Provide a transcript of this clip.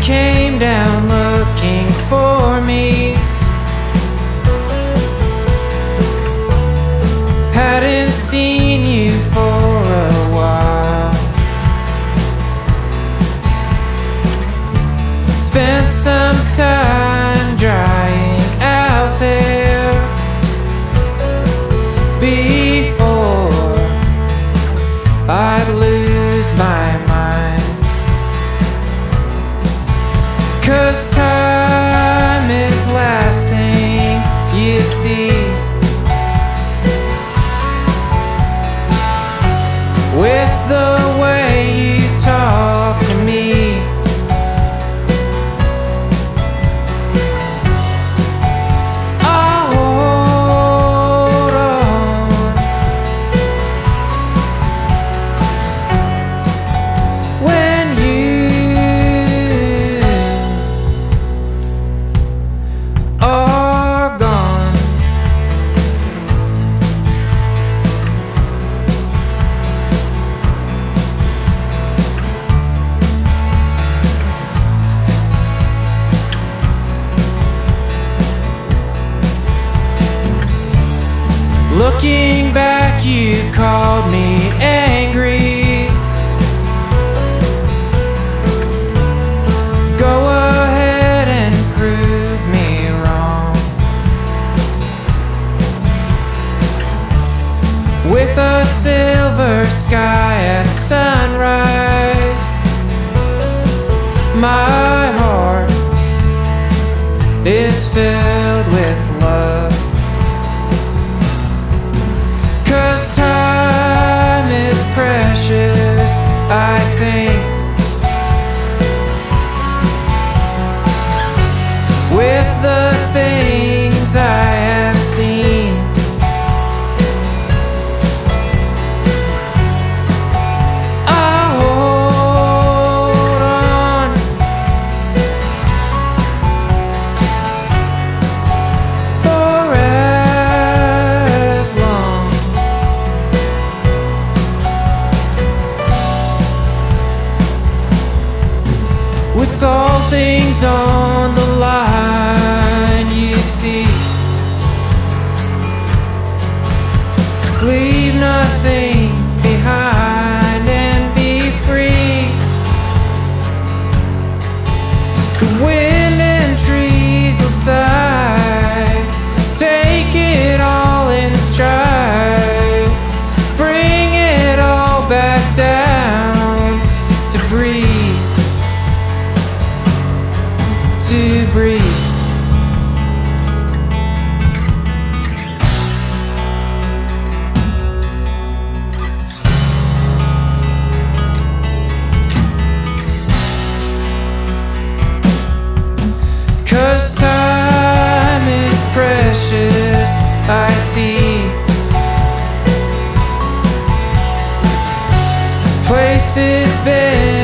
came down looking for me. Hadn't seen you for a while. Spent some time drying out there before Cause time is lasting, you see. With the way you things on the line, you see, leave nothing to breathe. Cause time is precious, I see Places been